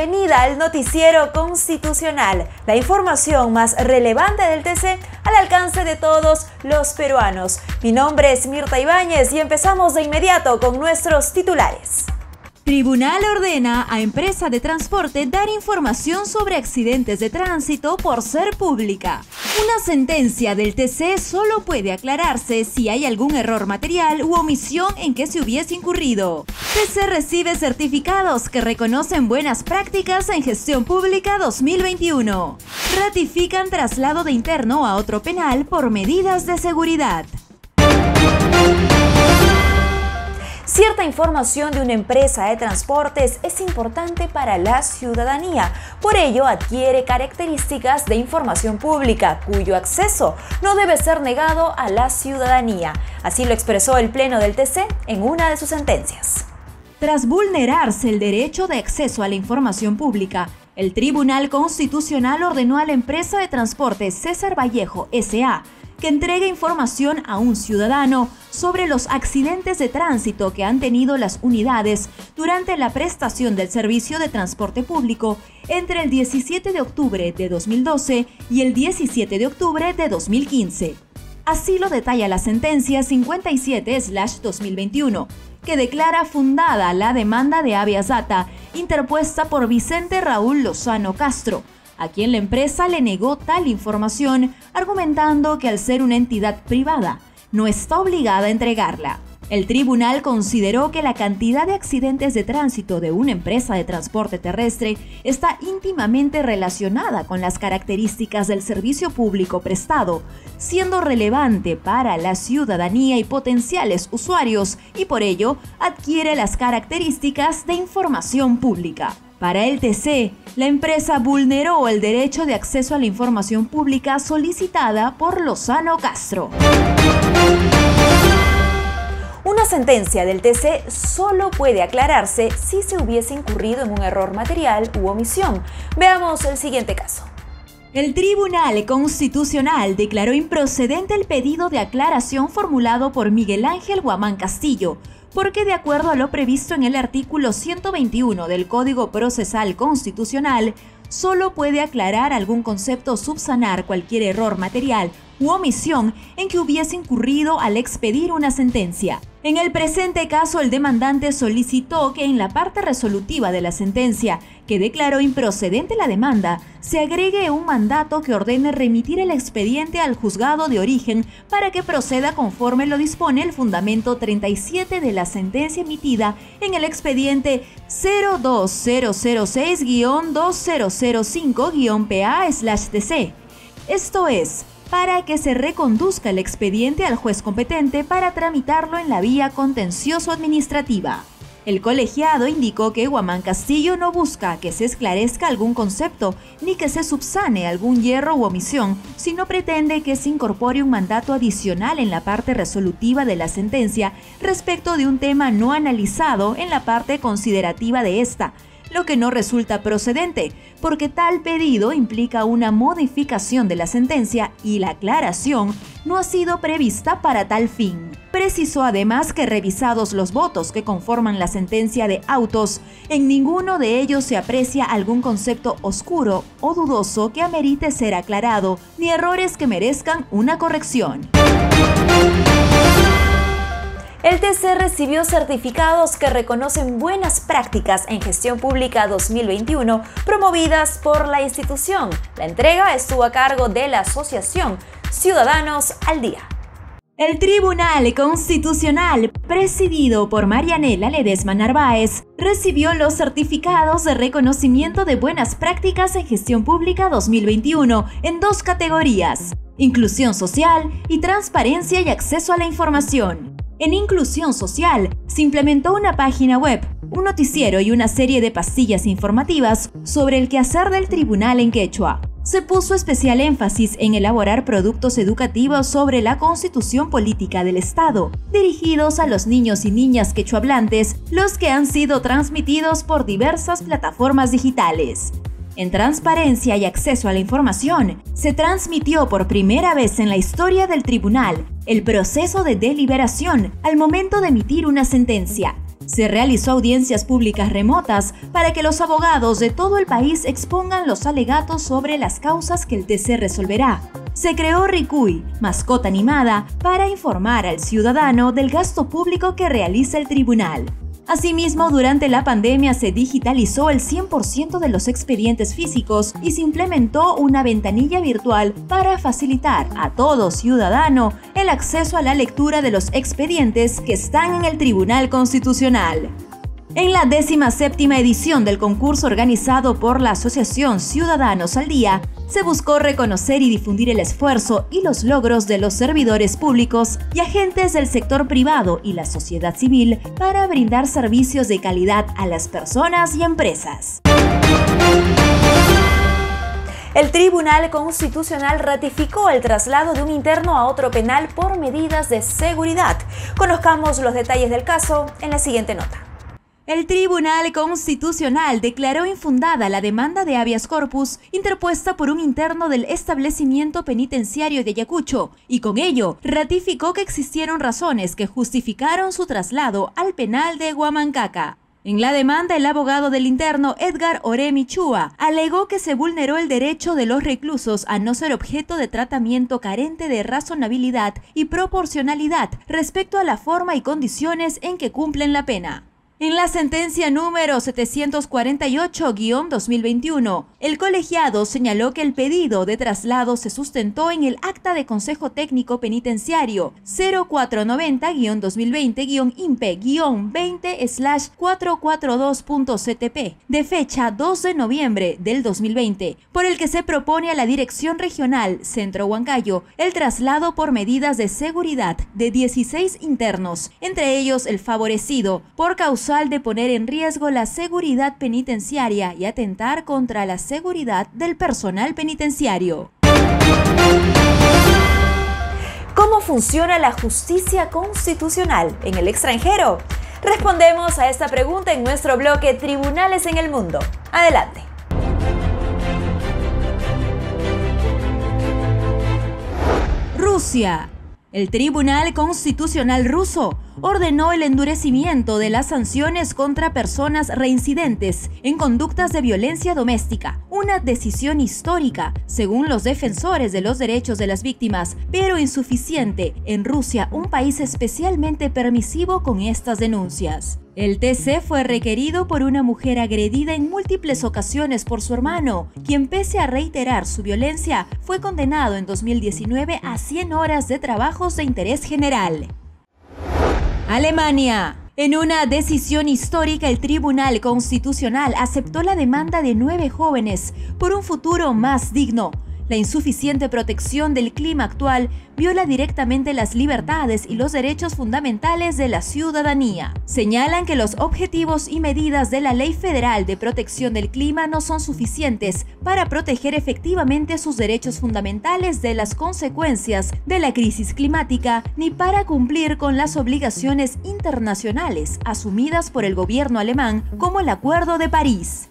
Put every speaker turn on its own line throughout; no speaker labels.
Bienvenida al noticiero constitucional, la información más relevante del TC al alcance de todos los peruanos. Mi nombre es Mirta Ibáñez y empezamos de inmediato con nuestros titulares.
Tribunal ordena a empresa de transporte dar información sobre accidentes de tránsito por ser pública. Una sentencia del TC solo puede aclararse si hay algún error material u omisión en que se hubiese incurrido. TC recibe certificados que reconocen buenas prácticas en gestión pública 2021. Ratifican traslado de interno a otro penal por medidas de seguridad.
Cierta información de una empresa de transportes es importante para la ciudadanía. Por ello, adquiere características de información pública, cuyo acceso no debe ser negado a la ciudadanía. Así lo expresó el Pleno del TC en una de sus sentencias.
Tras vulnerarse el derecho de acceso a la información pública, el Tribunal Constitucional ordenó a la empresa de transporte César Vallejo SA que entregue información a un ciudadano sobre los accidentes de tránsito que han tenido las unidades durante la prestación del servicio de transporte público entre el 17 de octubre de 2012 y el 17 de octubre de 2015. Así lo detalla la sentencia 57-2021, que declara fundada la demanda de habeas data interpuesta por Vicente Raúl Lozano Castro, a quien la empresa le negó tal información, argumentando que al ser una entidad privada, no está obligada a entregarla. El tribunal consideró que la cantidad de accidentes de tránsito de una empresa de transporte terrestre está íntimamente relacionada con las características del servicio público prestado, siendo relevante para la ciudadanía y potenciales usuarios y por ello adquiere las características de información pública. Para el TC, la empresa vulneró el derecho de acceso a la información pública solicitada por Lozano Castro.
Sentencia del TC solo puede aclararse si se hubiese incurrido en un error material u omisión. Veamos el siguiente caso.
El Tribunal Constitucional declaró improcedente el pedido de aclaración formulado por Miguel Ángel Guamán Castillo, porque de acuerdo a lo previsto en el artículo 121 del Código Procesal Constitucional, solo puede aclarar algún concepto subsanar cualquier error material u omisión en que hubiese incurrido al expedir una sentencia. En el presente caso, el demandante solicitó que en la parte resolutiva de la sentencia, que declaró improcedente la demanda, se agregue un mandato que ordene remitir el expediente al juzgado de origen para que proceda conforme lo dispone el fundamento 37 de la sentencia emitida en el expediente 02006-2005-PA-DC. Esto es, para que se reconduzca el expediente al juez competente para tramitarlo en la vía contencioso-administrativa. El colegiado indicó que Guamán Castillo no busca que se esclarezca algún concepto ni que se subsane algún hierro u omisión, sino pretende que se incorpore un mandato adicional en la parte resolutiva de la sentencia respecto de un tema no analizado en la parte considerativa de esta, lo que no resulta procedente, porque tal pedido implica una modificación de la sentencia y la aclaración no ha sido prevista para tal fin. Precisó además que revisados los votos que conforman la sentencia de autos, en ninguno de ellos se aprecia algún concepto oscuro o dudoso que amerite ser aclarado, ni errores que merezcan una corrección.
El TC recibió certificados que reconocen buenas prácticas en gestión pública 2021 promovidas por la institución. La entrega estuvo a cargo de la Asociación Ciudadanos al Día.
El Tribunal Constitucional, presidido por Marianela Ledesma Narváez, recibió los certificados de reconocimiento de buenas prácticas en gestión pública 2021 en dos categorías, inclusión social y transparencia y acceso a la información. En inclusión social, se implementó una página web, un noticiero y una serie de pastillas informativas sobre el quehacer del tribunal en quechua. Se puso especial énfasis en elaborar productos educativos sobre la constitución política del Estado, dirigidos a los niños y niñas quechuablantes, los que han sido transmitidos por diversas plataformas digitales. En transparencia y acceso a la información, se transmitió por primera vez en la historia del tribunal el proceso de deliberación al momento de emitir una sentencia, Se realizó audiencias públicas remotas para que los abogados de todo el país expongan los alegatos sobre las causas que el TC resolverá. Se creó Ricui, mascota animada, para informar al ciudadano del gasto público que realiza el tribunal. Asimismo, durante la pandemia se digitalizó el 100% de los expedientes físicos y se implementó una ventanilla virtual para facilitar a todo ciudadano el acceso a la lectura de los expedientes que están en el Tribunal Constitucional. En la décima séptima edición del concurso organizado por la Asociación Ciudadanos al Día, se buscó reconocer y difundir el esfuerzo y los logros de los servidores públicos y agentes del sector privado y la sociedad civil para brindar servicios de calidad a las personas y empresas.
El Tribunal Constitucional ratificó el traslado de un interno a otro penal por medidas de seguridad. Conozcamos los detalles del caso en la siguiente nota.
El Tribunal Constitucional declaró infundada la demanda de habeas corpus interpuesta por un interno del establecimiento penitenciario de Ayacucho y con ello ratificó que existieron razones que justificaron su traslado al penal de Huamancaca. En la demanda, el abogado del interno Edgar Oremi Chua alegó que se vulneró el derecho de los reclusos a no ser objeto de tratamiento carente de razonabilidad y proporcionalidad respecto a la forma y condiciones en que cumplen la pena. En la sentencia número 748-2021, el colegiado señaló que el pedido de traslado se sustentó en el acta de Consejo Técnico Penitenciario 0490-2020-20-442.ctp de fecha 2 de noviembre del 2020, por el que se propone a la Dirección Regional Centro Huancayo el traslado por medidas de seguridad de 16 internos, entre ellos el favorecido por de poner en riesgo la seguridad penitenciaria y atentar contra la seguridad del personal penitenciario.
¿Cómo funciona la justicia constitucional en el extranjero? Respondemos a esta pregunta en nuestro bloque Tribunales en el Mundo. Adelante.
Rusia. El Tribunal Constitucional ruso ordenó el endurecimiento de las sanciones contra personas reincidentes en conductas de violencia doméstica, una decisión histórica, según los defensores de los derechos de las víctimas, pero insuficiente en Rusia, un país especialmente permisivo con estas denuncias. El TC fue requerido por una mujer agredida en múltiples ocasiones por su hermano, quien pese a reiterar su violencia, fue condenado en 2019 a 100 horas de trabajos de interés general. Alemania. En una decisión histórica, el Tribunal Constitucional aceptó la demanda de nueve jóvenes por un futuro más digno la insuficiente protección del clima actual viola directamente las libertades y los derechos fundamentales de la ciudadanía. Señalan que los objetivos y medidas de la Ley Federal de Protección del Clima no son suficientes para proteger efectivamente sus derechos fundamentales de las consecuencias de la crisis climática ni para cumplir con las obligaciones internacionales asumidas por el gobierno alemán como el Acuerdo de París.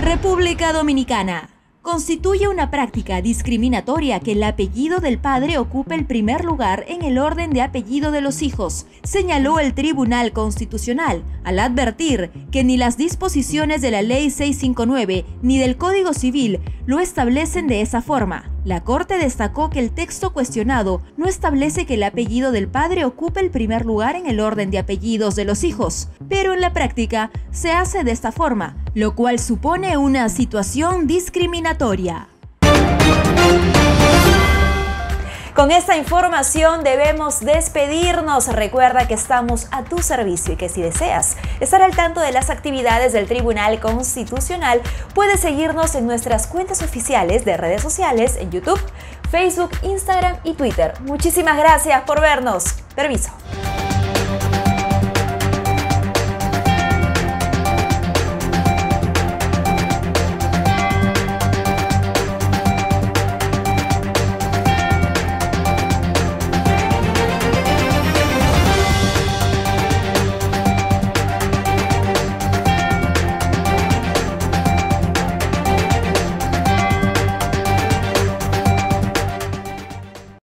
República Dominicana constituye una práctica discriminatoria que el apellido del padre ocupe el primer lugar en el orden de apellido de los hijos, señaló el Tribunal Constitucional, al advertir que ni las disposiciones de la Ley 659 ni del Código Civil lo establecen de esa forma. La Corte destacó que el texto cuestionado no establece que el apellido del padre ocupe el primer lugar en el orden de apellidos de los hijos, pero en la práctica se hace de esta forma, lo cual supone una situación discriminatoria.
Con esta información debemos despedirnos. Recuerda que estamos a tu servicio y que si deseas estar al tanto de las actividades del Tribunal Constitucional, puedes seguirnos en nuestras cuentas oficiales de redes sociales en YouTube, Facebook, Instagram y Twitter. Muchísimas gracias por vernos. Permiso.